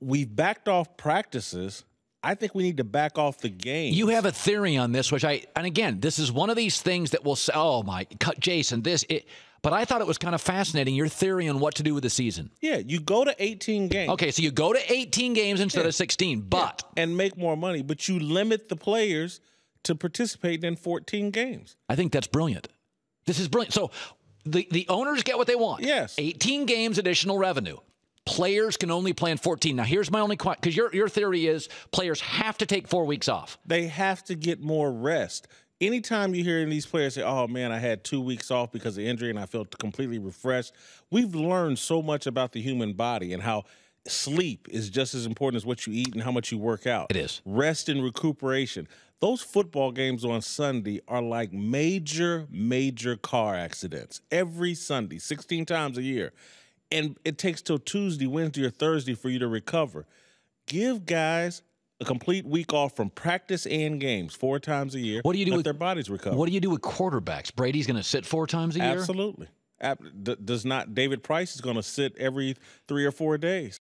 we've backed off practices. I think we need to back off the game. You have a theory on this, which I, and again, this is one of these things that will say, oh my, cut Jason, this, it, but I thought it was kind of fascinating your theory on what to do with the season. Yeah, you go to 18 games. Okay, so you go to 18 games instead Yeah. of 16, but Yeah, and make more money, but you limit the players to participate in 14 games. I think that's brilliant. This is brilliant. So the, the owners get what they want. Yes. 18 games additional revenue. Players can only play in 14. Now, here's my only question because your, your theory is players have to take four weeks off. They have to get more rest. Anytime you hear these players say, "Oh man, I had two weeks off because of injury and I felt completely refreshed," we've learned so much about the human body and how sleep is just as important as what you eat and how much you work out. It is. rest and recuperation. Those football games on Sunday are like major, major car accidents every Sunday, 16 times a year. And it takes till Tuesday, Wednesday, or Thursday for you to recover. Give guys a complete week off from practice and games four times a year. What do you do with- their bodies recover? What do you do with quarterbacks? Brady's going to sit four times a year? Absolutely. Does not David Price is going to sit every three or four days.